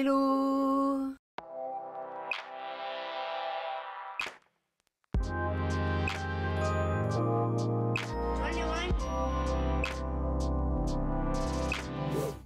Hello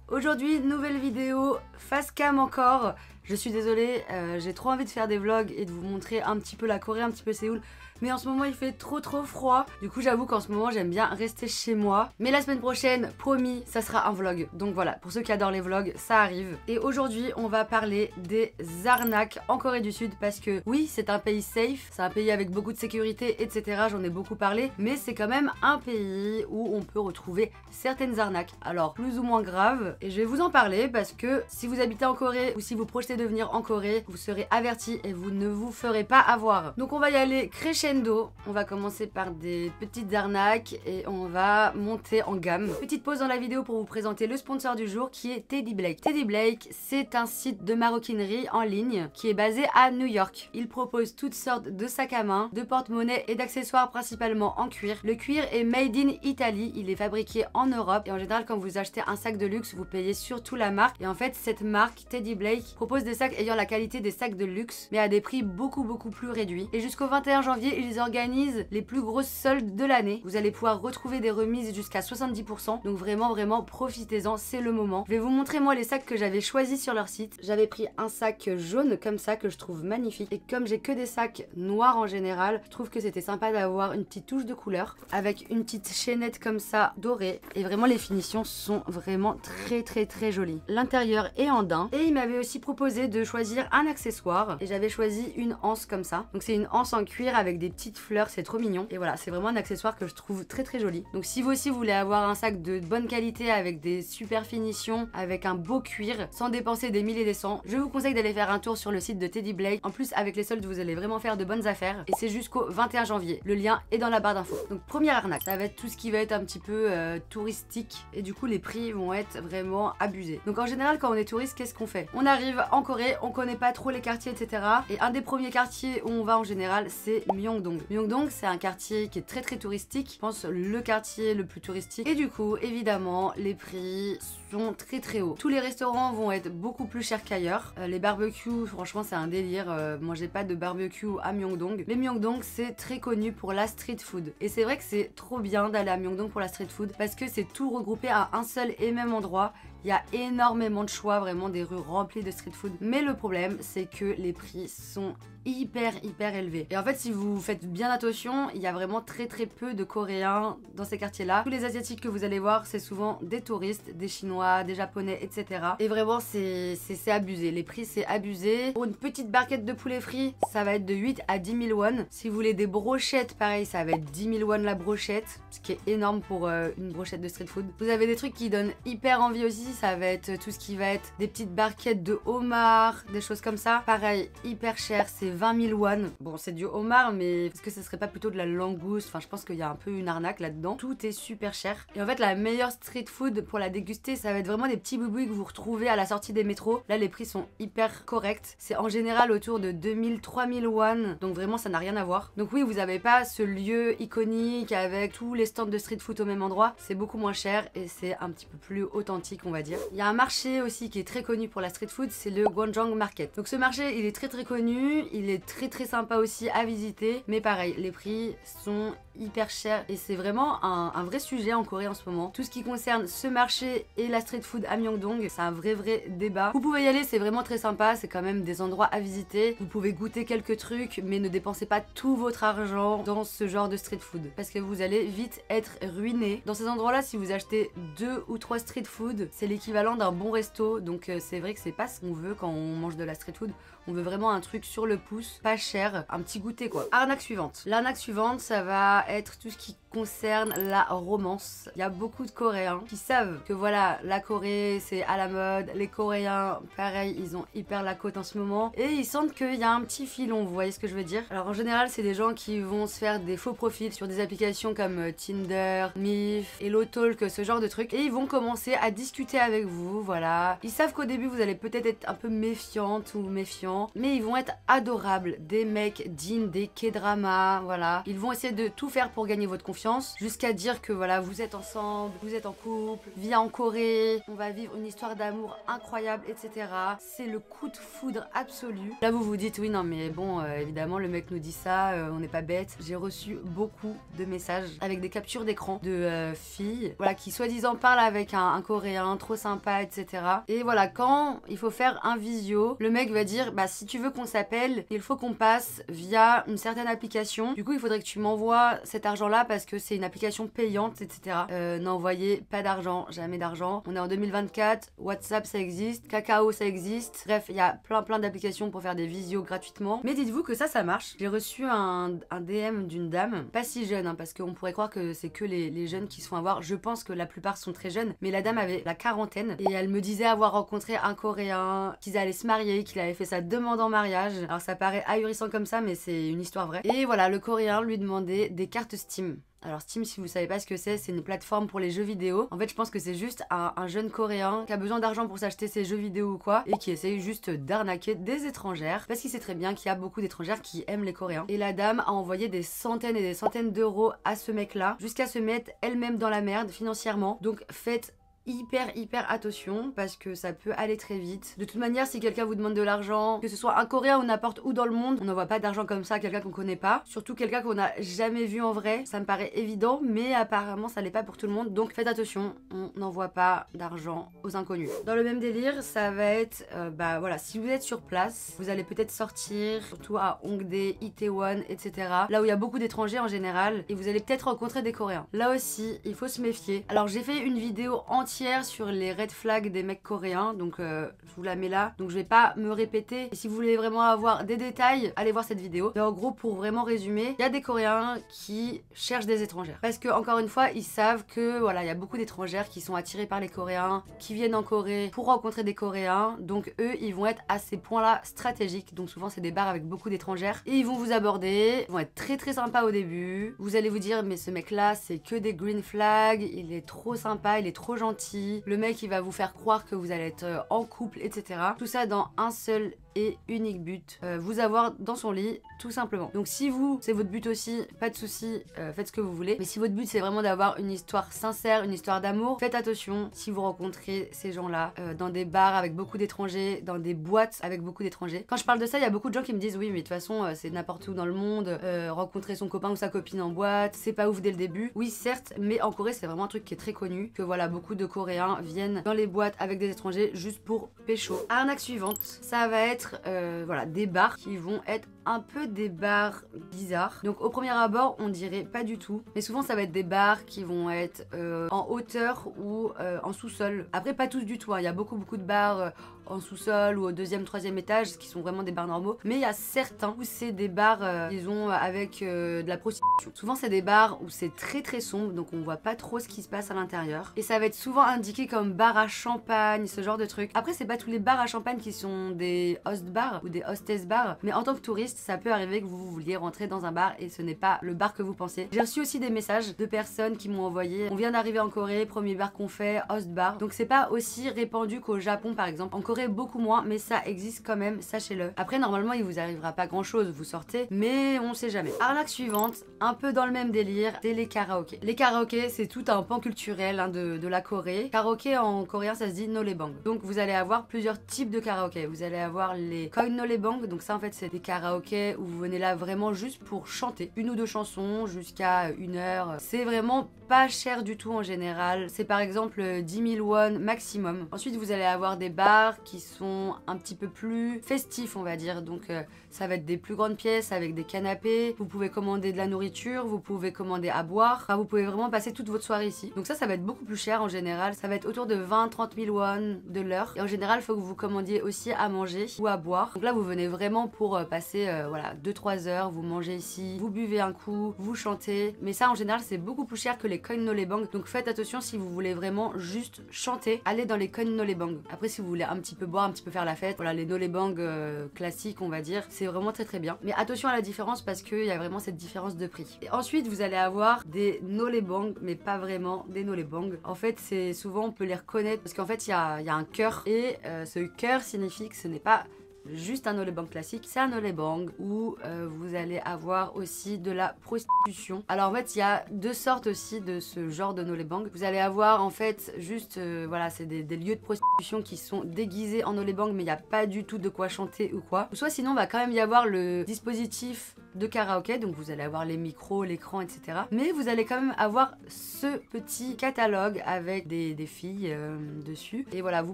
Aujourd'hui, nouvelle vidéo, face cam encore. Je suis désolée, euh, j'ai trop envie de faire des vlogs et de vous montrer un petit peu la Corée, un petit peu Séoul. Mais en ce moment il fait trop trop froid. Du coup j'avoue qu'en ce moment j'aime bien rester chez moi. Mais la semaine prochaine, promis, ça sera un vlog. Donc voilà, pour ceux qui adorent les vlogs, ça arrive. Et aujourd'hui on va parler des arnaques en Corée du Sud. Parce que oui, c'est un pays safe, c'est un pays avec beaucoup de sécurité, etc. J'en ai beaucoup parlé. Mais c'est quand même un pays où on peut retrouver certaines arnaques. Alors plus ou moins graves. Et je vais vous en parler parce que si vous habitez en Corée ou si vous projetez de venir en Corée, vous serez avertis et vous ne vous ferez pas avoir. Donc on va y aller crescendo. On va commencer par des petites arnaques et on va monter en gamme. Petite pause dans la vidéo pour vous présenter le sponsor du jour qui est Teddy Blake. Teddy Blake, c'est un site de maroquinerie en ligne qui est basé à New York. Il propose toutes sortes de sacs à main, de porte-monnaie et d'accessoires principalement en cuir. Le cuir est made in Italy, il est fabriqué en Europe et en général quand vous achetez un sac de luxe, vous payez surtout la marque et en fait cette marque Teddy Blake propose des sacs ayant la qualité des sacs de luxe mais à des prix beaucoup beaucoup plus réduits. Et jusqu'au 21 janvier, ils organisent les plus grosses soldes de l'année. Vous allez pouvoir retrouver des remises jusqu'à 70%. Donc vraiment vraiment profitez-en, c'est le moment. Je vais vous montrer moi les sacs que j'avais choisis sur leur site. J'avais pris un sac jaune comme ça que je trouve magnifique. Et comme j'ai que des sacs noirs en général, je trouve que c'était sympa d'avoir une petite touche de couleur avec une petite chaînette comme ça dorée. Et vraiment les finitions sont vraiment très très très jolies. L'intérieur est en daim. Et il m'avait aussi proposé de choisir un accessoire. Et j'avais choisi une anse comme ça. Donc c'est une anse en cuir avec des petites fleurs, c'est trop mignon. Et voilà, c'est vraiment un accessoire que je trouve très très joli. Donc si vous aussi voulez avoir un sac de bonne qualité avec des super finitions, avec un beau cuir, sans dépenser des milliers et des cents, je vous conseille d'aller faire un tour sur le site de Teddy Blake. En plus, avec les soldes, vous allez vraiment faire de bonnes affaires. Et c'est jusqu'au 21 janvier. Le lien est dans la barre d'infos. Donc première arnaque, ça va être tout ce qui va être un petit peu euh, touristique. Et du coup, les prix vont être vraiment abusés. Donc en général, quand on est touriste, qu'est-ce qu'on fait? On arrive en Corée, on connaît pas trop les quartiers, etc. Et un des premiers quartiers où on va en général, c'est Myeongdong. Myeongdong, c'est un quartier qui est très très touristique. Je pense le quartier le plus touristique. Et du coup, évidemment, les prix sont très très hauts. Tous les restaurants vont être beaucoup plus chers qu'ailleurs. Euh, les barbecues, franchement, c'est un délire. Euh, mangez pas de barbecue à Myeongdong. Mais Myeongdong, c'est très connu pour la street food. Et c'est vrai que c'est trop bien d'aller à Myeongdong pour la street food parce que c'est tout regroupé à un seul et même endroit. Il y a énormément de choix, vraiment des rues remplies de street food. Mais le problème, c'est que les prix sont hyper hyper élevés. Et en fait, si vous faites bien attention, il y a vraiment très très peu de Coréens dans ces quartiers-là. Tous les Asiatiques que vous allez voir, c'est souvent des touristes, des Chinois, des Japonais, etc. Et vraiment, c'est abusé. Les prix, c'est abusé. Pour une petite barquette de poulet frit, ça va être de 8 à 10 000 won. Si vous voulez des brochettes, pareil, ça va être 10 000 won la brochette, ce qui est énorme pour euh, une brochette de street food. Vous avez des trucs qui donnent hyper envie aussi ça va être tout ce qui va être des petites barquettes de homard, des choses comme ça. Pareil, hyper cher, c'est 20 000 won. Bon, c'est du homard, mais est-ce que ce serait pas plutôt de la langouste? Enfin, je pense qu'il y a un peu une arnaque là-dedans. Tout est super cher. Et en fait, la meilleure street food pour la déguster, ça va être vraiment des petits boubouis que vous retrouvez à la sortie des métros. Là, les prix sont hyper corrects. C'est en général autour de 2000, 3000 won. Donc vraiment, ça n'a rien à voir. Donc oui, vous avez pas ce lieu iconique avec tous les stands de street food au même endroit. C'est beaucoup moins cher et c'est un petit peu plus authentique, on va Il y a un marché aussi qui est très connu pour la street food, c'est le Gwanjang Market. Donc ce marché, il est très très connu, il est très très sympa aussi à visiter, mais pareil, les prix sont hyper chers et c'est vraiment un, vrai sujet en Corée en ce moment. Tout ce qui concerne ce marché et la street food à Myeongdong, c'est un vrai vrai débat. Vous pouvez y aller, c'est vraiment très sympa, c'est quand même des endroits à visiter. Vous pouvez goûter quelques trucs, mais ne dépensez pas tout votre argent dans ce genre de street food parce que vous allez vite être ruiné. Dans ces endroits-là, si vous achetez deux ou trois street food, c'est l'équivalent d'un bon resto, donc euh, c'est vrai que c'est pas ce qu'on veut quand on mange de la street food. On veut vraiment un truc sur le pouce, pas cher, un petit goûter quoi. Arnaque suivante. L'arnaque suivante, ça va être tout ce qui concerne la romance. Il y a beaucoup de Coréens qui savent que voilà, la Corée c'est à la mode, les Coréens, pareil, ils ont hyper la côte en ce moment et ils sentent qu'il y a un petit filon, vous voyez ce que je veux dire? Alors en général, c'est des gens qui vont se faire des faux profils sur des applications comme euh, Tinder, Mif, Hello Talk, ce genre de trucs et ils vont commencer à discuter avec vous, voilà. Ils savent qu'au début, vous allez peut-être être un peu méfiante ou méfiant, mais ils vont être adorables, des mecs dignes des K-dramas, voilà. Ils vont essayer de tout faire pour gagner votre confiance jusqu'à dire que voilà, vous êtes ensemble, vous êtes en couple, viens en Corée, on va vivre une histoire d'amour incroyable, etc. C'est le coup de foudre absolu. Là, vous vous dites, oui, non, mais bon, euh, évidemment, le mec nous dit ça, euh, on n'est pas bête. J'ai reçu beaucoup de messages avec des captures d'écran de euh, filles, voilà, qui soi-disant parlent avec un, un coréen trop sympa, etc. Et voilà, quand il faut faire un visio, le mec va dire, bah, si tu veux qu'on s'appelle, il faut qu'on passe via une certaine application. Du coup, il faudrait que tu m'envoies cet argent-là parce que c'est une application payante, etc. Euh, N'envoyez pas d'argent, jamais d'argent. On est en 2024, WhatsApp ça existe, Kakao ça existe. Bref, il y a plein plein d'applications pour faire des visios gratuitement. Mais dites-vous que ça, ça marche. J'ai reçu un, un DM d'une dame, pas si jeune, hein, parce qu'on pourrait croire que c'est que les, les jeunes qui se font avoir. Je pense que la plupart sont très jeunes, mais la dame avait la quarantaine et elle me disait avoir rencontré un Coréen, qu'ils allaient se marier, qu'il avait fait sa demande en mariage. Alors ça paraît ahurissant comme ça, mais c'est une histoire vraie. Et voilà, le Coréen lui demandait des cartes Steam. Alors Steam, si vous savez pas ce que c'est, c'est une plateforme pour les jeux vidéo. En fait, je pense que c'est juste un, un, jeune coréen qui a besoin d'argent pour s'acheter ses jeux vidéo ou quoi, et qui essaye juste d'arnaquer des étrangères, parce qu'il sait très bien qu'il y a beaucoup d'étrangères qui aiment les coréens. Et la dame a envoyé des centaines et des centaines d'euros à ce mec-là, jusqu'à se mettre elle-même dans la merde financièrement. Donc faites hyper hyper attention parce que ça peut aller très vite. De toute manière, si quelqu'un vous demande de l'argent, que ce soit un coréen ou n'importe où dans le monde, on n'envoie pas d'argent comme ça à quelqu'un qu'on connaît pas. Surtout quelqu'un qu'on n'a jamais vu en vrai. Ça me paraît évident, mais apparemment ça l'est pas pour tout le monde. Donc faites attention, on n'envoie pas d'argent aux inconnus. Dans le même délire, ça va être, euh, bah voilà, si vous êtes sur place, vous allez peut-être sortir, surtout à Hongdae, Itaewon, etc. Là où il y a beaucoup d'étrangers en général, et vous allez peut-être rencontrer des coréens. Là aussi, il faut se méfier. Alors j'ai fait une vidéo entière sur les red flags des mecs coréens, donc euh, je vous la mets là. Donc je vais pas me répéter. Et si vous voulez vraiment avoir des détails, allez voir cette vidéo. Mais en gros, pour vraiment résumer, il y a des Coréens qui cherchent des étrangères. Parce que encore une fois, ils savent que voilà, il y a beaucoup d'étrangères qui sont attirées par les Coréens, qui viennent en Corée pour rencontrer des Coréens. Donc eux, ils vont être à ces points-là stratégiques. Donc souvent, c'est des bars avec beaucoup d'étrangères. Et ils vont vous aborder, ils vont être très très sympas au début. Vous allez vous dire, mais ce mec-là, c'est que des green flags, il est trop sympa, il est trop gentil le mec il va vous faire croire que vous allez être euh, en couple, etc. Tout ça dans un seul et unique but, euh, vous avoir dans son lit, tout simplement. Donc si vous, c'est votre but aussi, pas de souci, euh, faites ce que vous voulez. Mais si votre but c'est vraiment d'avoir une histoire sincère, une histoire d'amour, faites attention si vous rencontrez ces gens-là euh, dans des bars avec beaucoup d'étrangers, dans des boîtes avec beaucoup d'étrangers. Quand je parle de ça, il y a beaucoup de gens qui me disent oui, mais de toute façon, c'est n'importe où dans le monde, rencontrer son copain ou sa copine en boîte, c'est pas ouf dès le début. Oui, certes, mais en Corée, c'est vraiment un truc qui est très connu, que voilà, beaucoup de Coréens viennent dans les boîtes avec des étrangers juste pour pécho. Arnaque suivante, ça va être euh, voilà, des bars qui vont être un peu des bars bizarres. Donc au premier abord, on dirait pas du tout. Mais souvent, ça va être des bars qui vont être euh, en hauteur ou euh, en sous-sol. Après, pas tous du tout. Hein. Il y a beaucoup, beaucoup de bars en sous-sol ou au deuxième, troisième étage qui sont vraiment des bars normaux. Mais il y a certains où c'est des bars, disons, avec de la prostitution. Souvent, c'est des bars où c'est très, très sombre. Donc on voit pas trop ce qui se passe à l'intérieur. Et ça va être souvent indiqué comme bar à champagne, ce genre de truc. Après, c'est pas tous les bars à champagne qui sont des host bars ou des hostess bars. Mais en tant que touriste, ça peut arriver que vous vouliez rentrer dans un bar et ce n'est pas le bar que vous pensez. J'ai reçu aussi des messages de personnes qui m'ont envoyé on vient d'arriver en Corée, premier bar qu'on fait, host bar. Donc c'est pas aussi répandu qu'au Japon par exemple. En Corée beaucoup moins, mais ça existe quand même, sachez-le. Après normalement il vous arrivera pas grand chose, vous sortez, mais on sait jamais. Arnaque suivante, un peu dans le même délire, c'est les karaokés. Les karaokés c'est tout un pan culturel hein, de, la Corée. Karaoké en coréen ça se dit nolebang. Donc vous allez avoir plusieurs types de karaoké. Vous allez avoir les koin nolebang, donc ça en fait c'est des karaokés où vous venez là vraiment juste pour chanter une ou deux chansons jusqu'à une heure. C'est vraiment pas cher du tout en général. C'est par exemple 10 000 won maximum. Ensuite, vous allez avoir des bars qui sont un petit peu plus festifs, on va dire. Donc, euh, ça va être des plus grandes pièces avec des canapés. Vous pouvez commander de la nourriture, vous pouvez commander à boire. Enfin, vous pouvez vraiment passer toute votre soirée ici. Donc ça, ça va être beaucoup plus cher en général. Ça va être autour de 20-30 000 won de l'heure. Et en général, il faut que vous commandiez aussi à manger ou à boire. Donc là, vous venez vraiment pour euh, passer euh, voilà 2-3 heures. Vous mangez ici, vous buvez un coup, vous chantez. Mais ça, en général, c'est beaucoup plus cher que les coins no bang. Donc faites attention si vous voulez vraiment juste chanter, allez dans les coins no bang. Après, si vous voulez un petit peu boire, un petit peu faire la fête, voilà les no bang euh, classiques, on va dire, c'est vraiment très très bien. Mais attention à la différence parce qu'il y a vraiment cette différence de prix. Et ensuite, vous allez avoir des no bang, mais pas vraiment des no bang. En fait, c'est souvent on peut les reconnaître parce qu'en fait, il y a, y a, un cœur et euh, ce cœur signifie que ce n'est pas juste un Bank classique, c'est un Bang où euh, vous allez avoir aussi de la prostitution. Alors en fait, il y a deux sortes aussi de ce genre de Bang. Vous allez avoir en fait juste, euh, voilà, c'est des, lieux de prostitution qui sont déguisés en Bang, mais il n'y a pas du tout de quoi chanter ou quoi. Soit sinon, va quand même y avoir le dispositif de karaoké, donc vous allez avoir les micros, l'écran, etc. Mais vous allez quand même avoir ce petit catalogue avec des, filles euh, dessus. Et voilà, vous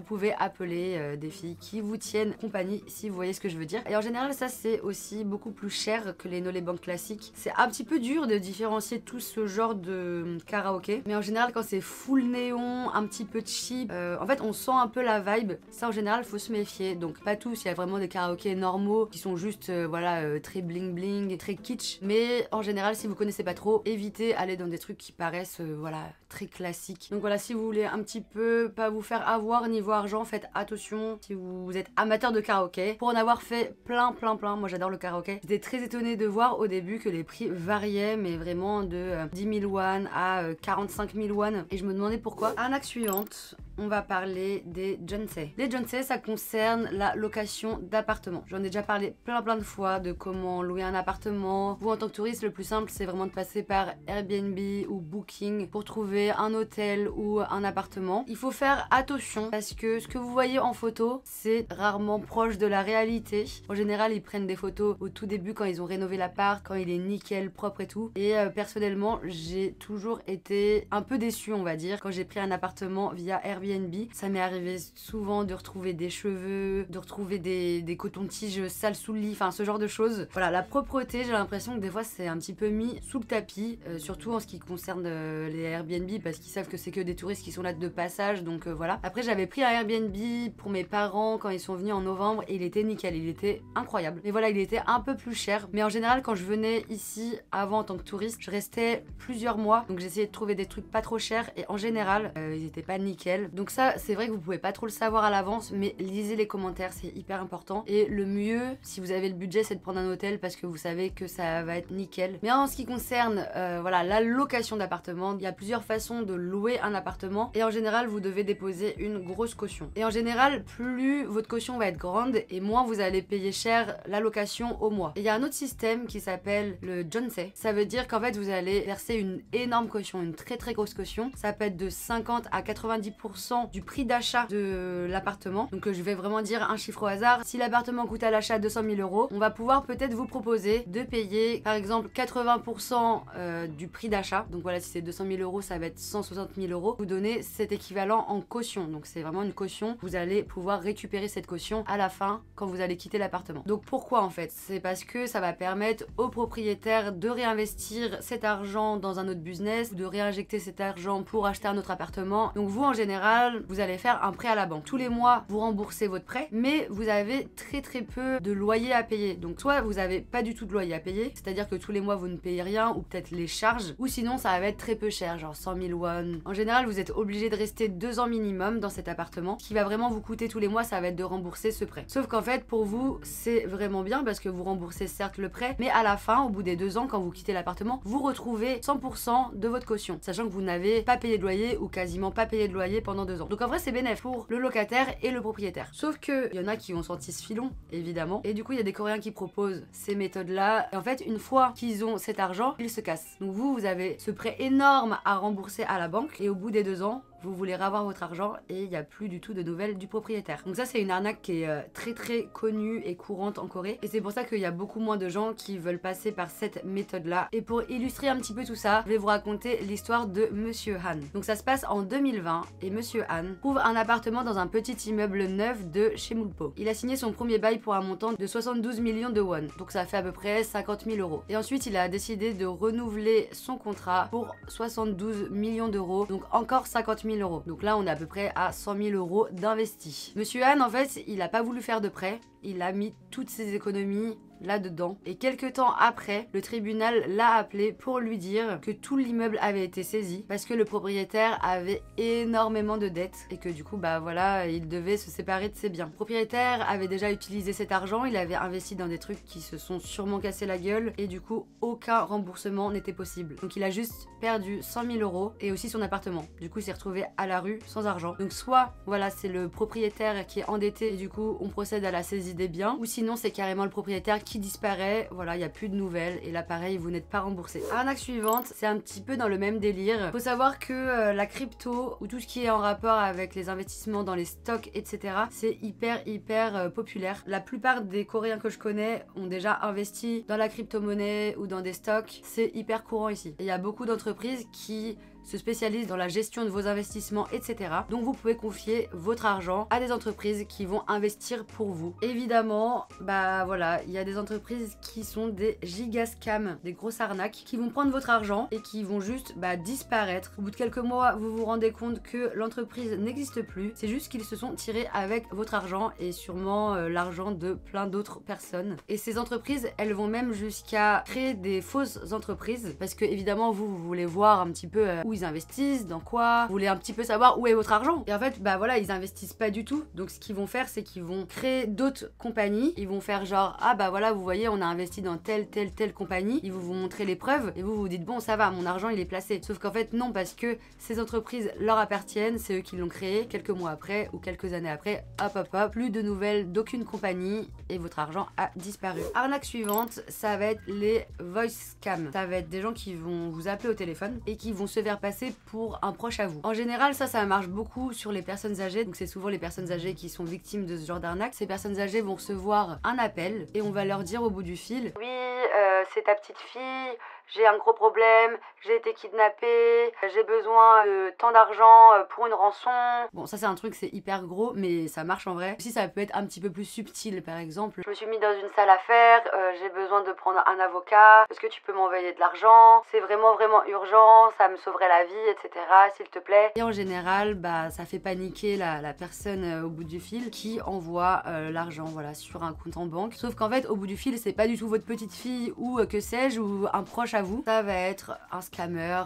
pouvez appeler euh, des filles qui vous tiennent compagnie, si vous voyez ce que je veux dire. Et en général, ça c'est aussi beaucoup plus cher que les Nolebank classiques. C'est un petit peu dur de différencier tout ce genre de karaoké. Mais en général, quand c'est full néon, un petit peu cheap, euh, en fait, on sent un peu la vibe. Ça, en général, faut se méfier. Donc, pas tous. Il y a vraiment des karaokés normaux qui sont juste, voilà, très bling bling très kitsch. Mais en général, si vous connaissez pas trop, évitez aller dans des trucs qui paraissent euh, voilà très classiques. Donc voilà, si vous voulez un petit peu pas vous faire avoir niveau argent, faites attention si vous êtes amateur de karaoké. Pour en avoir fait plein, plein, plein, moi j'adore le karaoké. J'étais très étonnée de voir au début que les prix variaient, mais vraiment de 10 euh, 000 won à 45 euh, 000 won. Et je me demandais pourquoi. Arnaque suivante, on va parler des Jonsei. Les Jonsei, ça concerne la location d'appartements. J'en ai déjà parlé plein plein de fois de comment louer un appartement. Vous, en tant que touriste, le plus simple, c'est vraiment de passer par Airbnb ou Booking pour trouver un hôtel ou un appartement. Il faut faire attention parce que ce que vous voyez en photo, c'est rarement proche de la réalité. En général, ils prennent des photos au tout début quand ils ont rénové l'appart, quand il est nickel, propre et tout. Et euh, personnellement, j'ai toujours été un peu déçue, on va dire, quand j'ai pris un appartement via Airbnb ça m'est arrivé souvent de retrouver des cheveux, de retrouver des, des cotons-tiges sales sous le lit, enfin ce genre de choses. Voilà, la propreté, j'ai l'impression que des fois c'est un petit peu mis sous le tapis, euh, surtout en ce qui concerne euh, les Airbnb parce qu'ils savent que c'est que des touristes qui sont là de passage, donc euh, voilà. Après j'avais pris un Airbnb pour mes parents quand ils sont venus en novembre et il était nickel, il était incroyable. Mais voilà, il était un peu plus cher, mais en général quand je venais ici avant en tant que touriste, je restais plusieurs mois, donc j'essayais de trouver des trucs pas trop chers et en général ils étaient pas nickel. Ça, c'est vrai que vous pouvez pas trop le savoir à l'avance, mais lisez les commentaires, c'est hyper important. Et le mieux, si vous avez le budget, c'est de prendre un hôtel parce que vous savez que ça va être nickel. Mais en ce qui concerne, euh, voilà, la location d'appartement, il y a plusieurs façons de louer un appartement. Et en général, vous devez déposer une grosse caution. Et en général, plus votre caution va être grande et moins vous allez payer cher la location au mois. Et il y a un autre système qui s'appelle le Jonsei. Ça veut dire qu'en fait, vous allez verser une énorme caution, une très très grosse caution. Ça peut être de 50 à 90% du prix d'achat de l'appartement. Donc euh, je vais vraiment dire un chiffre au hasard. Si l'appartement coûte à l'achat 200 000 euros, on va pouvoir peut-être vous proposer de payer par exemple 80% euh, du prix d'achat. Donc voilà, si c'est 200 000 euros, ça va être 160 000 euros. Vous donnez cet équivalent en caution. Donc c'est vraiment une caution. Vous allez pouvoir récupérer cette caution à la fin quand vous allez quitter l'appartement. Donc pourquoi en fait? C'est parce que ça va permettre aux propriétaires de réinvestir cet argent dans un autre business de réinjecter cet argent pour acheter un autre appartement. Donc vous en général, vous allez faire un prêt à la banque. Tous les mois, vous remboursez votre prêt, mais vous avez très très peu de loyer à payer. Donc soit vous avez pas du tout de loyer à payer, c'est-à-dire que tous les mois vous ne payez rien ou peut-être les charges, ou sinon ça va être très peu cher, genre 100 000 won. En général, vous êtes obligé de rester deux ans minimum dans cet appartement. Ce qui va vraiment vous coûter tous les mois, ça va être de rembourser ce prêt. Sauf qu'en fait, pour vous, c'est vraiment bien parce que vous remboursez certes le prêt, mais à la fin, au bout des deux ans, quand vous quittez l'appartement, vous retrouvez 100% de votre caution, sachant que vous n'avez pas payé de loyer ou quasiment pas payé de loyer pendant deux ans. Donc en vrai, c'est bénéf pour le locataire et le propriétaire. Sauf que il y en a qui ont senti ce filon, évidemment. Et du coup, il y a des Coréens qui proposent ces méthodes-là. Et en fait, une fois qu'ils ont cet argent, ils se cassent. Donc vous, vous avez ce prêt énorme à rembourser à la banque. Et au bout des deux ans, vous voulez revoir votre argent et il n'y a plus du tout de nouvelles du propriétaire. Donc ça c'est une arnaque qui est euh, très très connue et courante en Corée et c'est pour ça qu'il y a beaucoup moins de gens qui veulent passer par cette méthode là. Et pour illustrer un petit peu tout ça, je vais vous raconter l'histoire de Monsieur Han. Donc ça se passe en 2020 et Monsieur Han trouve un appartement dans un petit immeuble neuf de Chemulpo. Il a signé son premier bail pour un montant de 72 millions de won, donc ça fait à peu près 50 000 euros. Et ensuite il a décidé de renouveler son contrat pour 72 millions d'euros, donc encore 50 000 euros. Donc là, on est à peu près à 100 000 euros d'investi. Monsieur Han, en fait, il n'a pas voulu faire de prêt. Il a mis toutes ses économies là-dedans. Et quelques temps après, le tribunal l'a appelé pour lui dire que tout l'immeuble avait été saisi parce que le propriétaire avait énormément de dettes et que du coup, bah voilà, il devait se séparer de ses biens. Le propriétaire avait déjà utilisé cet argent, il avait investi dans des trucs qui se sont sûrement cassés la gueule et du coup, aucun remboursement n'était possible. Donc il a juste perdu 100 000 euros et aussi son appartement. Du coup, il s'est retrouvé à la rue sans argent. Donc soit, voilà, c'est le propriétaire qui est endetté et du coup, on procède à la saisie des biens ou sinon, c'est carrément le propriétaire qui disparaît. Voilà, il n'y a plus de nouvelles et là, pareil, vous n'êtes pas remboursé. Arnaque suivante, c'est un petit peu dans le même délire. Faut savoir que euh, la crypto ou tout ce qui est en rapport avec les investissements dans les stocks, etc., c'est hyper, hyper euh, populaire. La plupart des Coréens que je connais ont déjà investi dans la crypto-monnaie ou dans des stocks. C'est hyper courant ici. Il y a beaucoup d'entreprises qui se spécialise dans la gestion de vos investissements, etc. Donc vous pouvez confier votre argent à des entreprises qui vont investir pour vous. Évidemment, bah voilà, il y a des entreprises qui sont des gigascams, des grosses arnaques, qui vont prendre votre argent et qui vont juste bah, disparaître. Au bout de quelques mois, vous vous rendez compte que l'entreprise n'existe plus. C'est juste qu'ils se sont tirés avec votre argent et sûrement euh, l'argent de plein d'autres personnes. Et ces entreprises, elles vont même jusqu'à créer des fausses entreprises parce que évidemment vous, voulez voir un petit peu euh, ils investissent, dans quoi, vous voulez un petit peu savoir où est votre argent. Et en fait, bah voilà, ils investissent pas du tout. Donc ce qu'ils vont faire, c'est qu'ils vont créer d'autres compagnies. Ils vont faire genre, ah bah voilà, vous voyez, on a investi dans telle, telle, telle compagnie. Ils vont vous montrer les preuves et vous vous dites, bon, ça va, mon argent, il est placé. Sauf qu'en fait, non, parce que ces entreprises leur appartiennent, c'est eux qui l'ont créé quelques mois après ou quelques années après. Hop, hop, hop, plus de nouvelles d'aucune compagnie et votre argent a disparu. Arnaque suivante, ça va être les voice cam. Ça va être des gens qui vont vous appeler au téléphone et qui vont se faire passer pour un proche à vous. En général, ça, ça marche beaucoup sur les personnes âgées. Donc c'est souvent les personnes âgées qui sont victimes de ce genre d'arnaque. Ces personnes âgées vont recevoir un appel et on va leur dire au bout du fil Oui, euh, c'est ta petite fille j'ai un gros problème, j'ai été kidnappée, j'ai besoin de tant d'argent euh, pour une rançon. Bon, ça c'est un truc, c'est hyper gros, mais ça marche en vrai. Si ça peut être un petit peu plus subtil, par exemple. Je me suis mis dans une salle à faire, euh, j'ai besoin de prendre un avocat, est-ce que tu peux m'envoyer de l'argent? C'est vraiment vraiment urgent, ça me sauverait la vie, etc. S'il te plaît. Et en général, bah ça fait paniquer la, la personne euh, au bout du fil qui envoie l'argent, voilà, sur un compte en banque. Sauf qu'en fait, au bout du fil, c'est pas du tout votre petite fille ou que sais-je, ou un proche à vous, ça va être un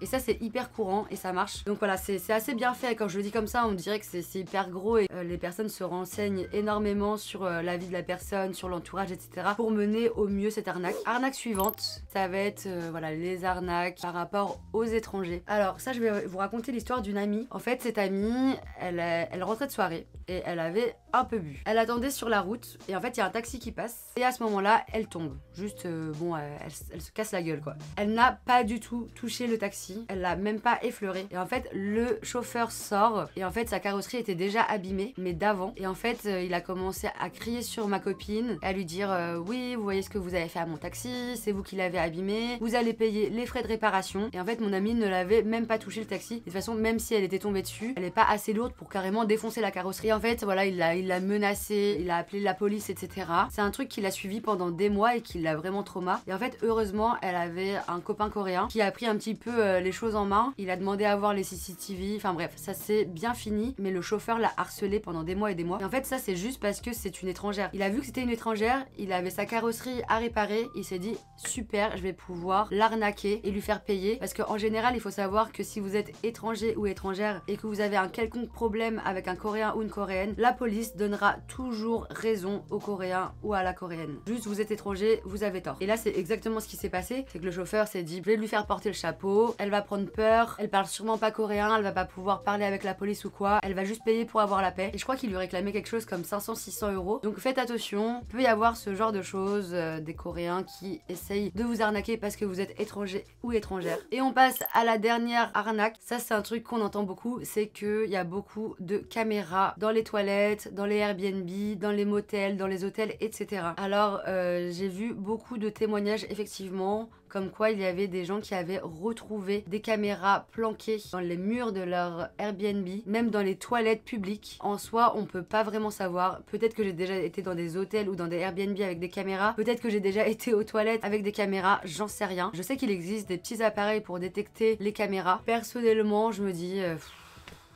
Et ça, c'est hyper courant et ça marche. Donc voilà, c'est assez bien fait. Quand je le dis comme ça, on dirait que c'est hyper gros et euh, les personnes se renseignent énormément sur euh, la vie de la personne, sur l'entourage, etc. pour mener au mieux cette arnaque. Arnaque suivante, ça va être euh, voilà les arnaques par rapport aux étrangers. Alors ça, je vais vous raconter l'histoire d'une amie. En fait, cette amie, elle, elle rentrait de soirée et elle avait un peu bu. Elle attendait sur la route et en fait, il y a un taxi qui passe et à ce moment-là, elle tombe. Juste, bon, elle, elle, se casse la gueule quoi. Elle n'a pas du tout touché le taxi, elle l'a même pas effleuré. Et en fait, le chauffeur sort et en fait, sa carrosserie était déjà abîmée, mais d'avant. Et en fait, euh, il a commencé à crier sur ma copine, à lui dire euh, Oui, vous voyez ce que vous avez fait à mon taxi, c'est vous qui l'avez abîmé, vous allez payer les frais de réparation. Et en fait, mon amie ne l'avait même pas touché le taxi. De toute façon, même si elle était tombée dessus, elle est pas assez lourde pour carrément défoncer la carrosserie. En fait, voilà, il l'a il l'a menacé, il a appelé la police, etc. C'est un truc qu'il a suivi pendant des mois et qui l'a vraiment trauma. Et en fait, heureusement, elle avait un copain coréen qui a pris un petit peu euh, les choses en main. Il a demandé à voir les CCTV. Enfin bref, ça s'est bien fini. Mais le chauffeur l'a harcelé pendant des mois et des mois. Et en fait, ça c'est juste parce que c'est une étrangère. Il a vu que c'était une étrangère. Il avait sa carrosserie à réparer. Il s'est dit super, je vais pouvoir l'arnaquer et lui faire payer. Parce qu'en général, il faut savoir que si vous êtes étranger ou étrangère et que vous avez un quelconque problème avec un coréen ou une coréenne, la police donnera toujours raison au coréen ou à la coréenne. Juste vous êtes étranger, vous avez tort. Et là, c'est exactement ce qui s'est passé. C'est que le chauffeur s'est dit je vais lui faire porter le chapeau, elle va prendre peur, elle parle sûrement pas coréen, elle va pas pouvoir parler avec la police ou quoi, elle va juste payer pour avoir la paix. Et je crois qu'il lui réclamait quelque chose comme 500-600 euros. Donc faites attention, il peut y avoir ce genre de choses, euh, des coréens qui essayent de vous arnaquer parce que vous êtes étranger ou étrangère. Et on passe à la dernière arnaque, ça c'est un truc qu'on entend beaucoup, c'est qu'il y a beaucoup de caméras dans les toilettes, dans les Airbnb, dans les motels, dans les hôtels, etc. Alors euh, j'ai vu beaucoup de témoignages effectivement comme quoi il y avait des gens qui avaient retrouvé des caméras planquées dans les murs de leur Airbnb, même dans les toilettes publiques. En soi, on peut pas vraiment savoir. Peut-être que j'ai déjà été dans des hôtels ou dans des Airbnb avec des caméras. Peut-être que j'ai déjà été aux toilettes avec des caméras. J'en sais rien. Je sais qu'il existe des petits appareils pour détecter les caméras. Personnellement, je me dis. Euh,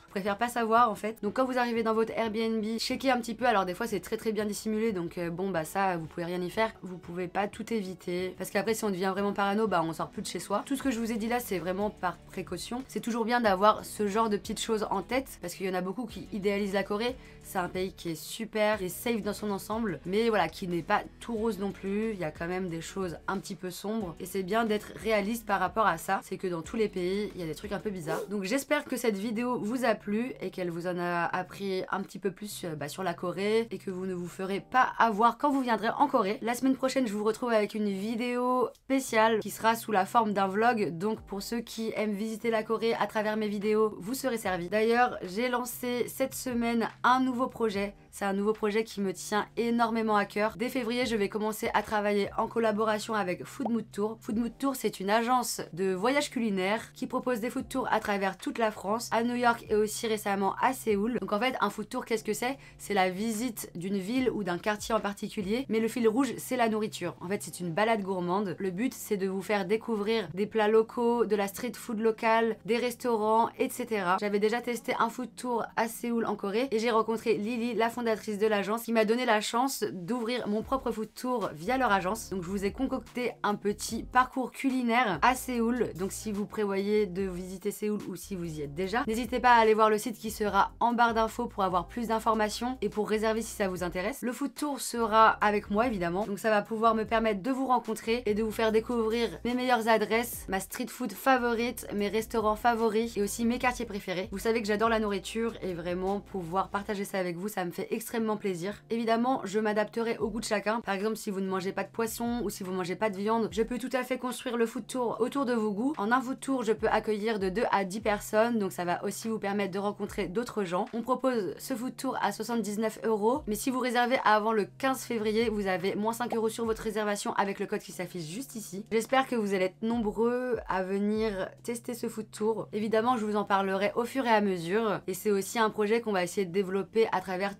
préfèrent pas savoir en fait. Donc quand vous arrivez dans votre Airbnb, checkez un petit peu. Alors des fois c'est très très bien dissimulé, donc euh, bon bah ça vous pouvez rien y faire. Vous pouvez pas tout éviter parce qu'après si on devient vraiment parano, bah on sort plus de chez soi. Tout ce que je vous ai dit là c'est vraiment par précaution. C'est toujours bien d'avoir ce genre de petites choses en tête parce qu'il y en a beaucoup qui idéalisent la Corée. C'est un pays qui est super et safe dans son ensemble, mais voilà qui n'est pas tout rose non plus. Il y a quand même des choses un petit peu sombres et c'est bien d'être réaliste par rapport à ça. C'est que dans tous les pays il y a des trucs un peu bizarres. Donc j'espère que cette vidéo vous a et qu'elle vous en a appris un petit peu plus euh, bah, sur la Corée et que vous ne vous ferez pas avoir quand vous viendrez en Corée. La semaine prochaine, je vous retrouve avec une vidéo spéciale qui sera sous la forme d'un vlog. Donc pour ceux qui aiment visiter la Corée à travers mes vidéos, vous serez servis. D'ailleurs, j'ai lancé cette semaine un nouveau projet c'est un nouveau projet qui me tient énormément à cœur. Dès février, je vais commencer à travailler en collaboration avec Food Mood Tour. Food Mood Tour, c'est une agence de voyage culinaire qui propose des food tours à travers toute la France, à New York et aussi récemment à Séoul. Donc en fait, un food tour, qu'est-ce que c'est? C'est la visite d'une ville ou d'un quartier en particulier, mais le fil rouge, c'est la nourriture. En fait, c'est une balade gourmande. Le but, c'est de vous faire découvrir des plats locaux, de la street food locale, des restaurants, etc. J'avais déjà testé un food tour à Séoul en Corée et j'ai rencontré Lily, la fondatrice de l'agence, qui m'a donné la chance d'ouvrir mon propre food tour via leur agence. Donc je vous ai concocté un petit parcours culinaire à Séoul. Donc si vous prévoyez de visiter Séoul ou si vous y êtes déjà, n'hésitez pas à aller voir le site qui sera en barre d'infos pour avoir plus d'informations et pour réserver si ça vous intéresse. Le food tour sera avec moi évidemment, donc ça va pouvoir me permettre de vous rencontrer et de vous faire découvrir mes meilleures adresses, ma street food favorite, mes restaurants favoris et aussi mes quartiers préférés. Vous savez que j'adore la nourriture et vraiment pouvoir partager ça avec vous, ça me fait extrêmement plaisir. Évidemment, je m'adapterai au goût de chacun. Par exemple, si vous ne mangez pas de poisson ou si vous mangez pas de viande, je peux tout à fait construire le food tour autour de vos goûts. En un food tour, je peux accueillir de 2 à 10 personnes, donc ça va aussi vous permettre de rencontrer d'autres gens. On propose ce food tour à 79 euros, mais si vous réservez avant le 15 février, vous avez moins 5 euros sur votre réservation avec le code qui s'affiche juste ici. J'espère que vous allez être nombreux à venir tester ce food tour. Évidemment, je vous en parlerai au fur et à mesure, et c'est aussi un projet qu'on va essayer de développer à travers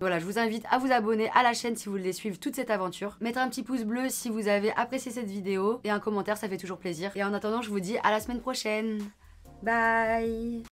Voilà, je vous invite à vous abonner à la chaîne si vous voulez suivre toute cette aventure. Mettre un petit pouce bleu si vous avez apprécié cette vidéo et un commentaire, ça fait toujours plaisir. Et en attendant, je vous dis à la semaine prochaine. Bye